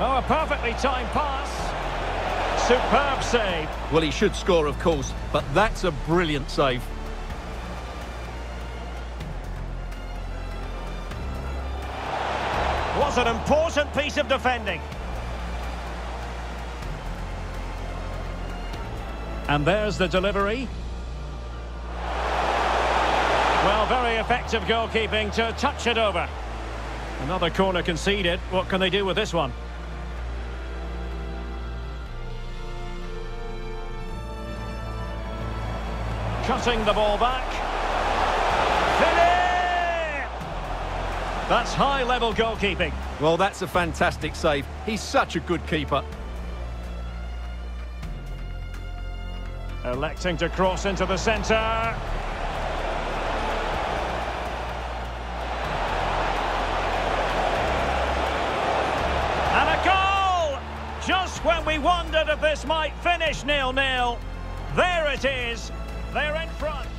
Oh, a perfectly timed pass. Superb save. Well, he should score, of course, but that's a brilliant save. Was an important piece of defending. And there's the delivery. Well, very effective goalkeeping to touch it over. Another corner conceded. What can they do with this one? Cutting the ball back. That's high-level goalkeeping. Well, that's a fantastic save. He's such a good keeper. Electing to cross into the centre. And a goal! Just when we wondered if this might finish nil-nil. There it is. They're in front.